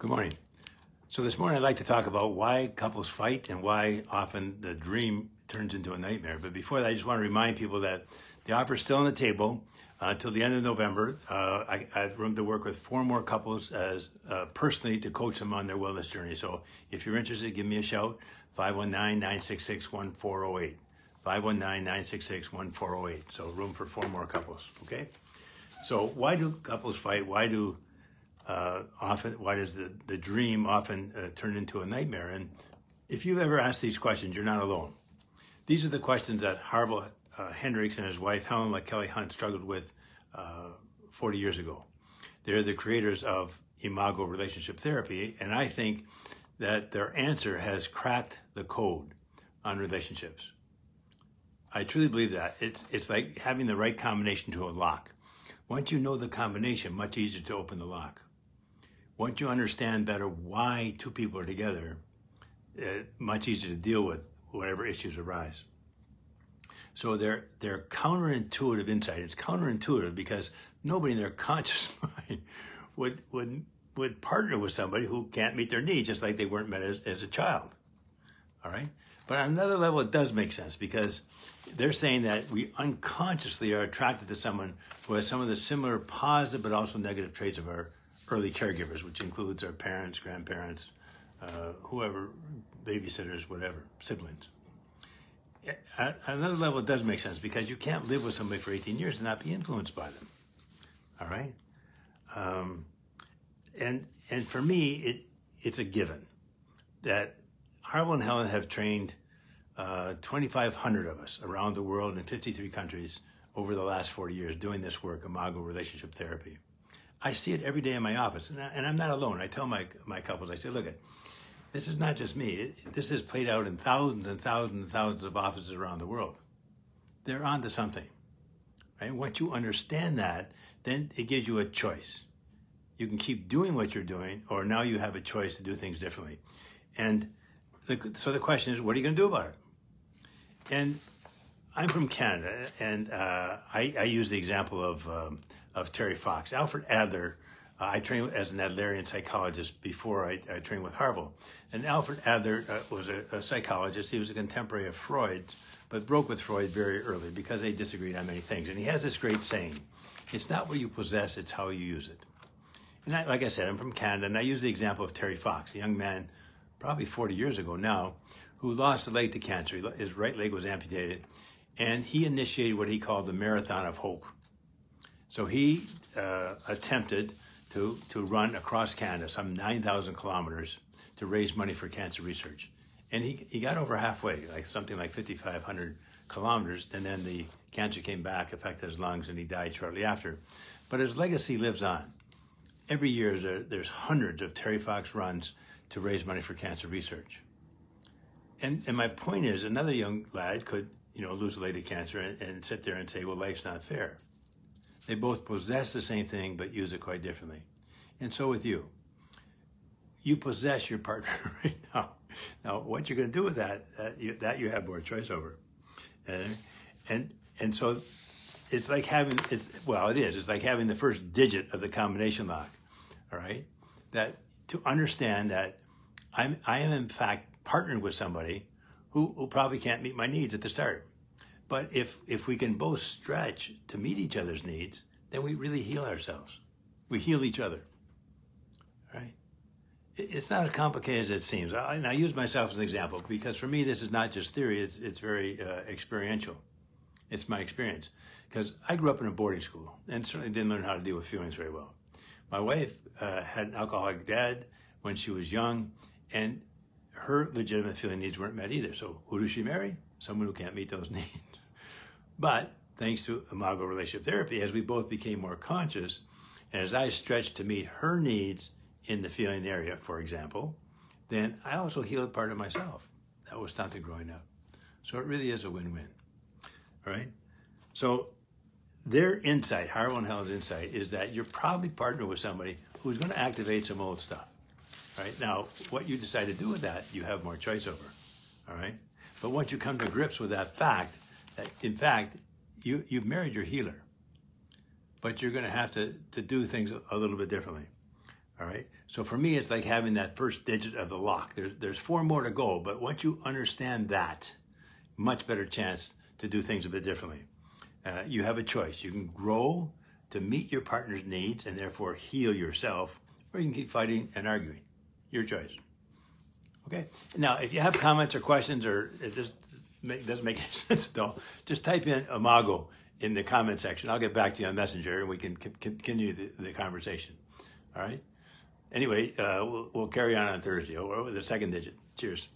Good morning. So this morning I'd like to talk about why couples fight and why often the dream turns into a nightmare. But before that, I just want to remind people that the offer is still on the table uh, until the end of November. Uh, I, I, have room to work with four more couples as uh, personally to coach them on their wellness journey. So if you're interested, give me a shout, 519-966-1408. 519-966-1408. So room for four more couples, okay? So why do couples fight? Why do uh, often, why does the, the dream often uh, turn into a nightmare? And if you've ever asked these questions, you're not alone. These are the questions that Harville uh, Hendrix and his wife, Helen LaKelly Hunt, struggled with uh, 40 years ago. They're the creators of Imago Relationship Therapy, and I think that their answer has cracked the code on relationships. I truly believe that. It's, it's like having the right combination to a lock. Once you know the combination, much easier to open the lock. Once you understand better why two people are together, it's much easier to deal with whatever issues arise. So they're, they're counterintuitive insight. It's counterintuitive because nobody in their conscious mind would, would, would partner with somebody who can't meet their needs, just like they weren't met as, as a child. All right? But on another level, it does make sense because they're saying that we unconsciously are attracted to someone who has some of the similar positive but also negative traits of our early caregivers, which includes our parents, grandparents, uh, whoever, babysitters, whatever, siblings. At another level, it does make sense because you can't live with somebody for 18 years and not be influenced by them. All right? Um, and, and for me, it, it's a given that Harville and Helen have trained uh, 2,500 of us around the world in 53 countries over the last 40 years doing this work, Imago Relationship Therapy. I see it every day in my office, and, I, am not alone. I tell my, my couples, I say, look, this is not just me. It, this is played out in thousands and thousands and thousands of offices around the world. They're onto something. Right? Once you understand that, then it gives you a choice. You can keep doing what you're doing, or now you have a choice to do things differently. And the, so the question is, what are you going to do about it? And I'm from Canada, and uh, I, I, use the example of um, of Terry Fox. Alfred Adler, uh, I trained as an Adlerian psychologist before I, I trained with Harville. And Alfred Adler uh, was a, a, psychologist. He was a contemporary of Freud, but broke with Freud very early because they disagreed on many things. And he has this great saying, it's not what you possess, it's how you use it. And I, like I said, I'm from Canada, and I use the example of Terry Fox, a young man, probably 40 years ago now, who lost a leg to cancer. His right leg was amputated, and he initiated what he called the Marathon of Hope. So he uh, attempted to, to run across Canada, some 9,000 kilometers, to raise money for cancer research. And he, he got over halfway, like something like 5,500 kilometers, and then the cancer came back, affected his lungs, and he died shortly after. But his legacy lives on. Every year, there, there's hundreds of Terry Fox runs to raise money for cancer research. And, and my point is, another young lad could, you know, lose a to cancer and, and sit there and say, well, life's not fair. They both possess the same thing, but use it quite differently. And so with you. You possess your partner right now. Now, what you're going to do with that, that you, that you have more choice over. And, and, and so it's like having, it's, well, it is. It's like having the first digit of the combination lock, all right? That to understand that I'm, I am in fact partnered with somebody who, who probably can't meet my needs at the start. But if, if we can both stretch to meet each other's needs, then we really heal ourselves. We heal each other, right? It's not as complicated as it seems. I, and I use myself as an example because for me, this is not just theory, it's, it's very uh, experiential. It's my experience. Because I grew up in a boarding school and certainly didn't learn how to deal with feelings very well. My wife uh, had an alcoholic dad when she was young, and her legitimate feeling needs weren't met either. So who does she marry? Someone who can't meet those needs. But thanks to Imago Relationship Therapy, as we both became more conscious, and as I stretched to meet her needs in the feeling area, for example, then I also healed part of myself. That was stunted growing up. So it really is a win-win. All right? So their insight, Harville and Helen's insight, is that you're probably partnered with somebody who's going to activate some old stuff. Right? Now, what you decide to do with that, you have more choice over. All right? But once you come to grips with that fact, in fact, you, you've married your healer, but you're going to have to, to do things a little bit differently. All right. So for me, it's like having that first digit of the lock. There's there's four more to go, but once you understand that, much better chance to do things a bit differently. Uh, you have a choice. You can grow to meet your partner's needs and therefore heal yourself, or you can keep fighting and arguing. Your choice. Okay. Now, if you have comments or questions, or if just make, doesn't make any sense at all, just type in Imago in the comment section. I'll get back to you on Messenger, and we can continue the, the, conversation. All right. Anyway, uh, we'll, we'll, carry on on Thursday. Or the second digit. Cheers.